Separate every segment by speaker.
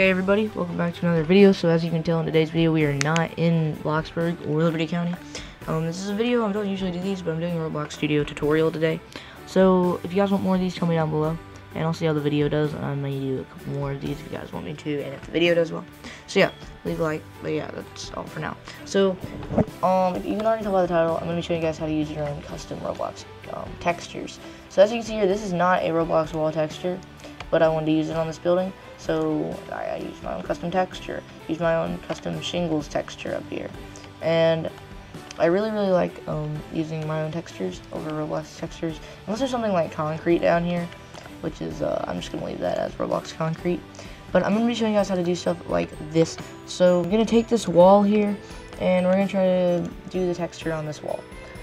Speaker 1: Okay everybody, welcome back to another video. So as you can tell in today's video, we are not in Bloxburg or Liberty County. Um, this is a video, I don't usually do these, but I'm doing a Roblox Studio tutorial today. So if you guys want more of these, tell me down below. And I'll see how the video does. I may do a couple more of these if you guys want me to, and if the video does well. So yeah, leave a like. But yeah, that's all for now. So, um, you can already tell by the title, I'm going to be showing you guys how to use your own custom Roblox um, textures. So as you can see here, this is not a Roblox wall texture, but I wanted to use it on this building. So I, I used my own custom texture, used my own custom shingles texture up here. And I really, really like um, using my own textures over Roblox textures. Unless there's something like concrete down here, which is, uh, I'm just going to leave that as Roblox concrete. But I'm going to be showing you guys how to do stuff like this. So I'm going to take this wall here, and we're going to try to do the texture on this wall.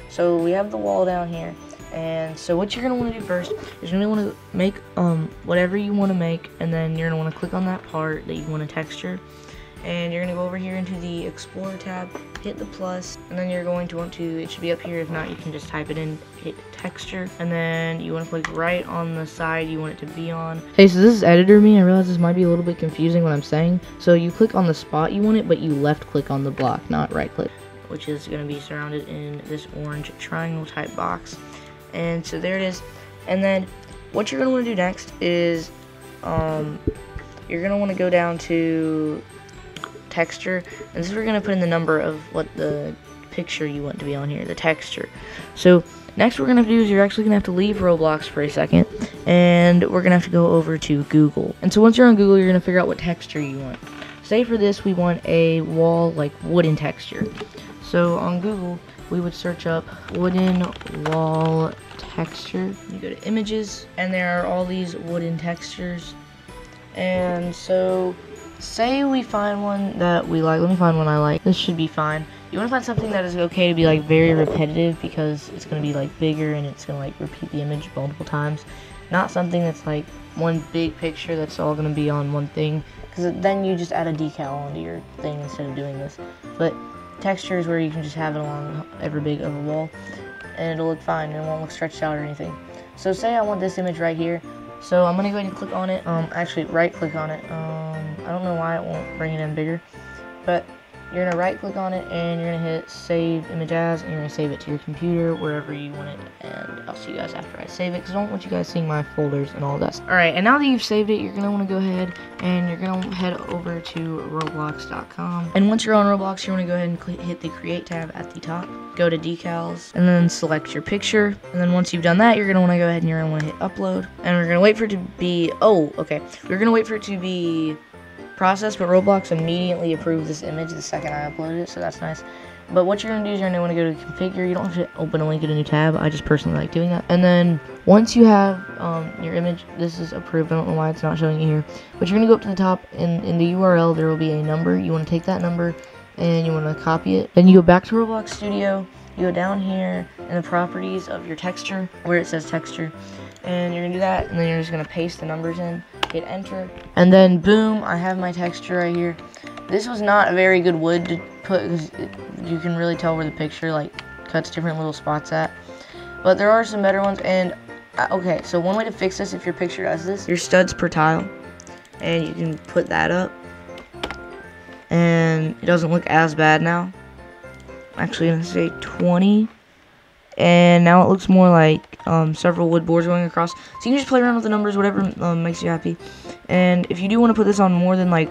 Speaker 1: So we have the wall down here, and so what you're going to want to do first is you're going to want to make um, whatever you want to make, and then you're going to want to click on that part that you want to texture. And you're going to go over here into the Explorer tab, hit the plus, and then you're going to want to, it should be up here, if not you can just type it in, hit texture, and then you want to click right on the side you want it to be on. Hey, so this is editor me, I realize this might be a little bit confusing what I'm saying. So you click on the spot you want it, but you left click on the block, not right click, which is going to be surrounded in this orange triangle type box and so there it is. And then what you're going to want to do next is um, you're going to want to go down to texture. And this is you're going to put in the number of what the picture you want to be on here the texture. So next we're going to do is you're actually going to have to leave Roblox for a second and we're going to have to go over to Google. And so once you're on Google you're going to figure out what texture you want. Say for this we want a wall like wooden texture. So on Google we would search up wooden wall texture. You go to images, and there are all these wooden textures. And so, say we find one that we like. Let me find one I like. This should be fine. You want to find something that is okay to be like very repetitive because it's going to be like bigger and it's going to like repeat the image multiple times. Not something that's like one big picture that's all going to be on one thing because then you just add a decal onto your thing instead of doing this. But textures where you can just have it along every big of a wall and it'll look fine and it won't look stretched out or anything. So say I want this image right here. So I'm gonna go ahead and click on it. Um, actually right click on it. Um, I don't know why it won't bring it in bigger, but you're going to right click on it and you're going to hit save image as and you're going to save it to your computer wherever you want it and I'll see you guys after I save it because I don't want you guys seeing my folders and all that. Alright and now that you've saved it you're going to want to go ahead and you're going to head over to roblox.com and once you're on Roblox you want to go ahead and hit the create tab at the top. Go to decals and then select your picture. And then once you've done that you're going to want to go ahead and you're going to want to hit upload. And we're going to wait for it to be oh okay. We're going to wait for it to be process, but Roblox immediately approved this image the second I uploaded it, so that's nice. But what you're going to do is you're going to want to go to configure. You don't have to open a link in a new tab. I just personally like doing that. And then once you have um, your image, this is approved. I don't know why it's not showing you here. But you're going to go up to the top, and in the URL, there will be a number. You want to take that number, and you want to copy it. Then you go back to Roblox Studio. You go down here in the properties of your texture, where it says texture. And you're going to do that, and then you're just going to paste the numbers in hit enter, and then boom, I have my texture right here. This was not a very good wood to put because you can really tell where the picture like cuts different little spots at. But there are some better ones, and uh, okay, so one way to fix this if your picture does this, your studs per tile, and you can put that up, and it doesn't look as bad now. I'm actually gonna say 20 and now it looks more like um, several wood boards going across. So you can just play around with the numbers, whatever um, makes you happy. And if you do want to put this on more than like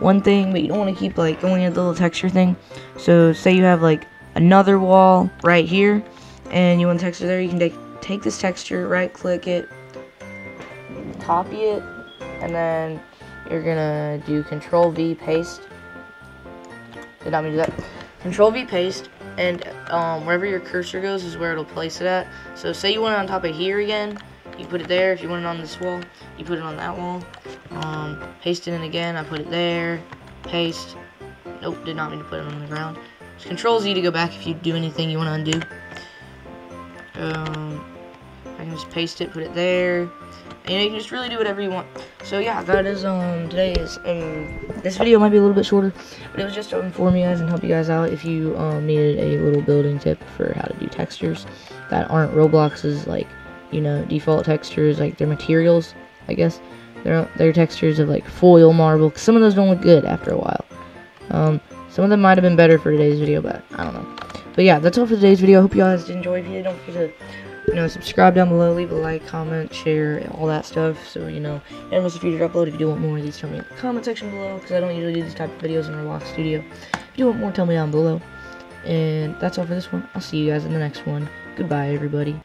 Speaker 1: one thing, but you don't want to keep like going at the little texture thing. So say you have like another wall right here, and you want texture there, you can take take this texture, right click it, copy it, and then you're gonna do Control V paste. Did not mean to do that. Control V paste and um, wherever your cursor goes is where it'll place it at. So say you want it on top of here again, you put it there. If you want it on this wall, you put it on that wall. Um, paste it in again, I put it there, paste. Nope, did not mean to put it on the ground. Just Control Z to go back if you do anything you want to undo. Um, I can just paste it, put it there. And you, can just really do whatever you want. So yeah, that is um today's um this video might be a little bit shorter, but it was just to inform you guys and help you guys out if you um needed a little building tip for how to do textures that aren't Roblox's like you know default textures like their materials, I guess. They're, they're textures of like foil marble. Cause some of those don't look good after a while. Um, some of them might have been better for today's video, but I don't know. But yeah, that's all for today's video. I hope you guys enjoyed. If you did, don't forget to you know, subscribe down below, leave a like, comment, share, all that stuff. So, you know, and miss a future upload. If you do want more of these, tell me in the comment section below, because I don't usually do these type of videos in Roblox Studio. If you want more, tell me down below. And that's all for this one. I'll see you guys in the next one. Goodbye, everybody.